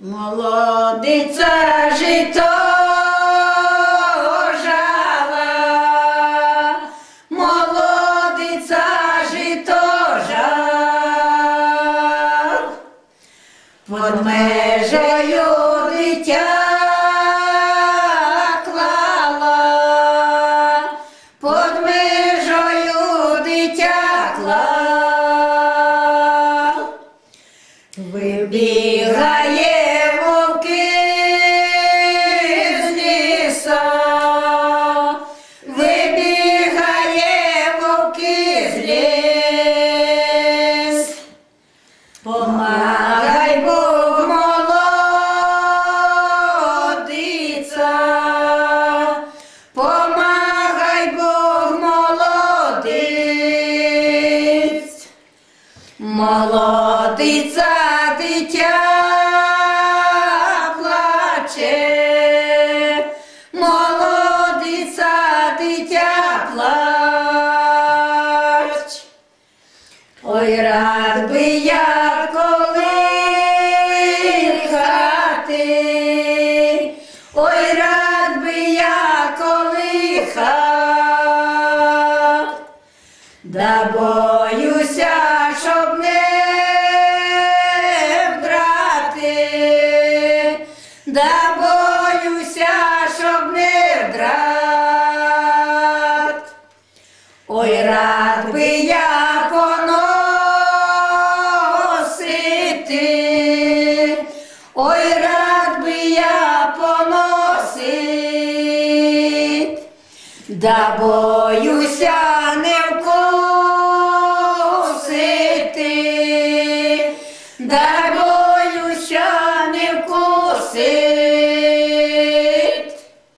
Молодиця жито под межею дитя клала, под межею дитя клала. Вибігає Помагай Бог молодиця, помагай Бог молодиць. Молодиця дитя плаче, молодиця дитя плач. Ой, рад би я ой, рад би я колихати. Да боюся, щоб не вдрати, да боюся, щоб не вдрати. Ой, рад би я поносити, ой, рад да боюся не вкусити. Да